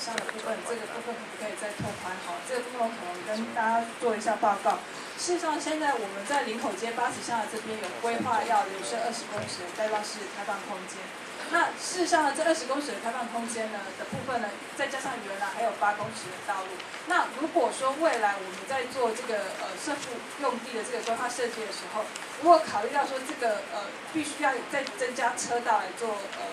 上的部分，这个部分可不可以再拓宽？好，这个部分可能跟大家做一下报告。事实上，现在我们在林口街八十巷的这边有规划要留设二十公尺的开放式开放空间。那事实上呢，这二十公尺的开放空间呢的部分呢，再加上原来还有八公尺的道路。那如果说未来我们在做这个呃设富用地的这个规划设计的时候，如果考虑到说这个呃必须要再增加车道来做呃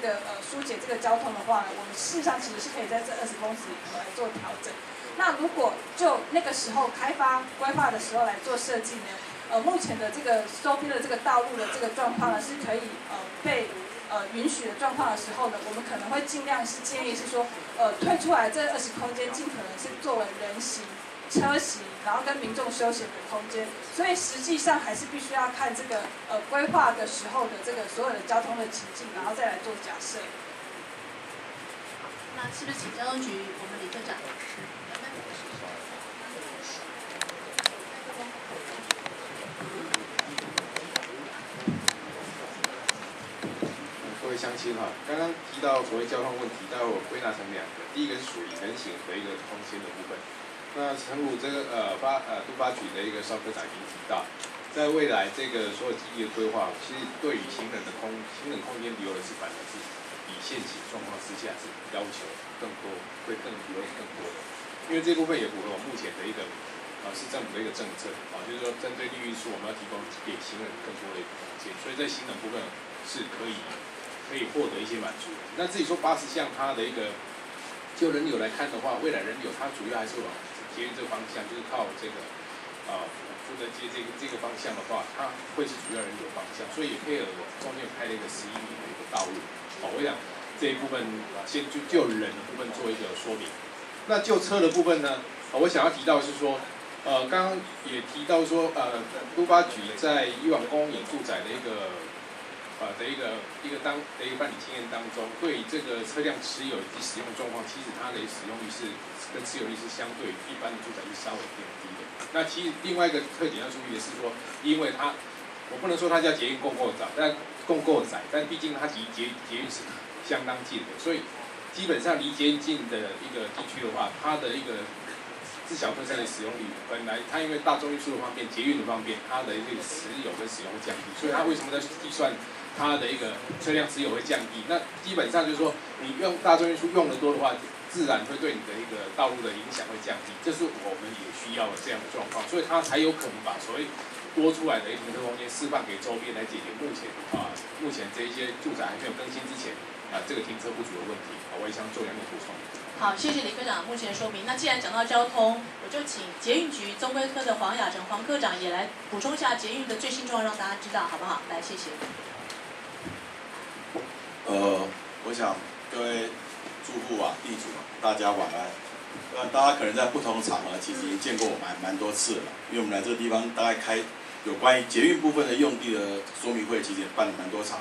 这个呃疏解这个交通的话呢，我们事实上其实是可以在这二十公尺里头来做调整。那如果就那个时候开发规划的时候来做设计呢？呃，目前的这个周边的这个道路的这个状况呢，是可以呃被呃允许的状况的时候呢，我们可能会尽量是建议是说，呃，退出来这二十空间尽可能是作为人行、车行，然后跟民众休闲的空间。所以实际上还是必须要看这个呃规划的时候的这个所有的交通的情境，然后再来做假设。那是不是请交通局我们李科长？各位乡亲哈，刚刚提到所谓交通问题，待会我归纳成两个，第一个是属于人行和一个空间的部分。那陈武这个呃发呃都发局的一个邵科长已经提到，在未来这个所有基地的规划，其实对于行人的空行人空间留的是反而是比现行状况之下是要求更多，会更留更多的，因为这部分也符合我目前的一个啊市政府的一个政策啊，就是说针对利率数，我们要提供给行人更多的一个空间，所以在行人部分是可以。可以获得一些满足。那自己说八十项，它的一个就人流来看的话，未来人流它主要还是往捷运这个方向，就是靠这个啊福德街这个这个方向的话，它会是主要人流方向。所以配合我中间开了一个十一米的一个道路。好，我想这一部分先就就人的部分做一个说明。那就车的部分呢，我想要提到是说，呃，刚刚也提到说，呃，都发局在以往公营住宅的一个。呃的一个一个当的一个办理经验当中，对这个车辆持有以及使用状况，其实它的使用率是跟持有率是相对一般的住宅是稍微偏低的。那其实另外一个特点要注意的是说，因为它我不能说它叫捷运共购早，但共购窄，但毕竟它离捷捷运是相当近的，所以基本上离捷运近的一个地区的话，它的一个自小客车的使用率，本来它因为大众运输的方便，捷运的方便，它的一个持有跟使用降低，所以它为什么在计算？它的一个车辆持有会降低，那基本上就是说，你用大众运输用的多的话，自然会对你的一个道路的影响会降低，这是我们也需要的这样的状况，所以它才有可能把所谓多出来的一停车空间释放给周边来解决目前啊目前这一些住宅还没有更新之前啊这个停车不足的问题啊，我也想做两个补充。好，谢谢李科长目前说明。那既然讲到交通，我就请捷运局中规科的黄雅成黄科长也来补充一下捷运的最新状况，让大家知道好不好？来，谢谢。呃，我想各位住户啊、地主啊，大家晚安。那大家可能在不同场合其实已经见过我蛮蛮多次了，因为我们来这个地方大概开有关于捷运部分的用地的说明会，其实也办了蛮多场。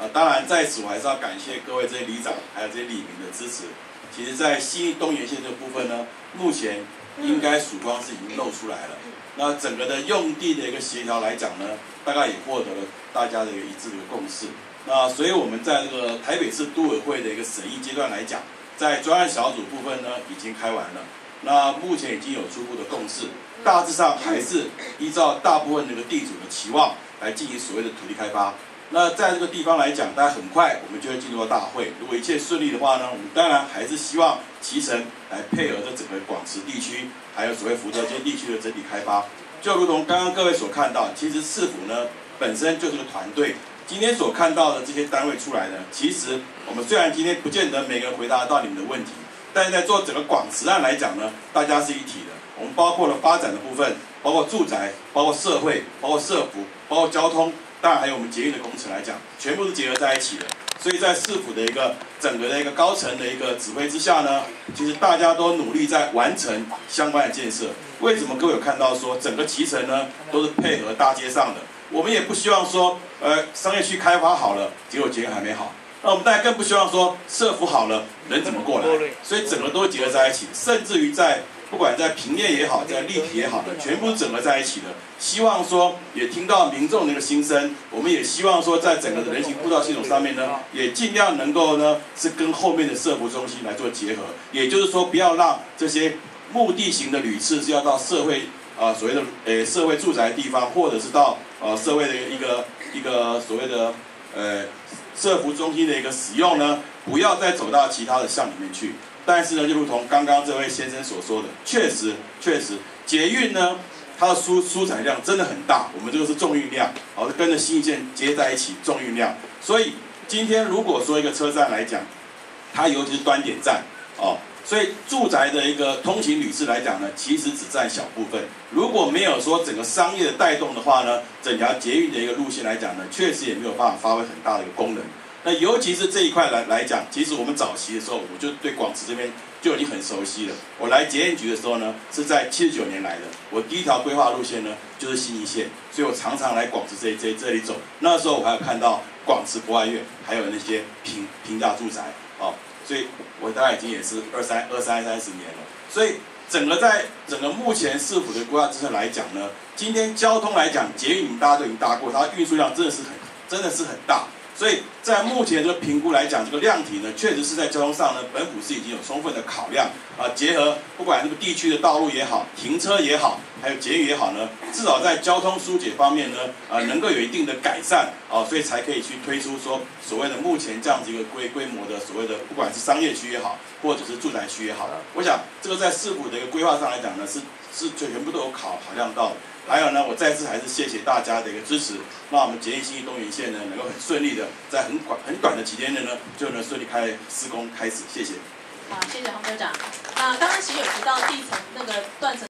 啊，当然在此我还是要感谢各位这些里长还有这些里民的支持。其实，在西东沿线这部分呢，目前应该曙光是已经露出来了。那整个的用地的一个协调来讲呢，大概也获得了大家的一个一致的共识。那所以我们在这个台北市都委会的一个审议阶段来讲，在专案小组部分呢已经开完了，那目前已经有初步的共识，大致上还是依照大部分这个地主的期望来进行所谓的土地开发。那在这个地方来讲，大家很快我们就会进入到大会。如果一切顺利的话呢，我们当然还是希望齐成来配合这整个广池地区，还有所谓福德街地区的整体开发。就如同刚刚各位所看到，其实市府呢本身就是个团队。今天所看到的这些单位出来的，其实我们虽然今天不见得每个人回答到你们的问题，但是在做整个广慈案来讲呢，大家是一体的。我们包括了发展的部分，包括住宅，包括社会，包括社福，包括交通，当然还有我们捷运的工程来讲，全部是结合在一起的。所以在市府的一个整个的一个高层的一个指挥之下呢，其实大家都努力在完成相关的建设。为什么各位有看到说整个脐橙呢，都是配合大街上的？我们也不希望说，呃，商业区开发好了，结果捷运还没好。那我们大家更不希望说，社福好了，人怎么过来？所以整个都结合在一起，甚至于在不管在平面也好，在立体也好的，全部整合在一起的。希望说也听到民众的一个心声，我们也希望说在整个人行步道系统上面呢，也尽量能够呢是跟后面的社服中心来做结合，也就是说不要让这些目的型的旅次是要到社会啊所谓的呃社会住宅地方，或者是到呃社会的一个一个所谓的呃社服中心的一个使用呢，不要再走到其他的巷里面去。但是呢，就如同刚刚这位先生所说的，确实确实捷运呢，它的输输载量真的很大，我们这个是重运量，好，跟着新一线接在一起重运量。所以今天如果说一个车站来讲，它尤其是端点站，哦，所以住宅的一个通勤旅次来讲呢，其实只占小部分。如果没有说整个商业的带动的话呢，整条捷运的一个路线来讲呢，确实也没有办法发挥很大的一个功能。那尤其是这一块来来讲，其实我们早期的时候，我就对广慈这边就已经很熟悉了。我来捷运局的时候呢，是在七十九年来的。我第一条规划路线呢，就是新一线，所以我常常来广慈这这这里走。那时候我还有看到广慈博爱院，还有那些平平价住宅，哦，所以我大概已经也是二三二三三十年了。所以整个在整个目前市府的规划之下来讲呢，今天交通来讲，捷运大家都已经搭过，它运输量真的是很真的是很大。所以在目前这个评估来讲，这个量体呢，确实是在交通上呢，本府是已经有充分的考量啊，结合不管这个地区的道路也好，停车也好，还有捷运也好呢，至少在交通疏解方面呢，啊，能够有一定的改善啊，所以才可以去推出说所谓的目前这样子一个规规模的所谓的不管是商业区也好，或者是住宅区也好，我想这个在市府的一个规划上来讲呢，是是全部都有考考量到。还有呢，我再次还是谢谢大家的一个支持，让我们捷运新义东源线呢能够很顺利的在很短很短的几天内呢就能顺利开施工开始，谢谢。好，谢谢洪科长。那刚刚其实有提到地层那个断层。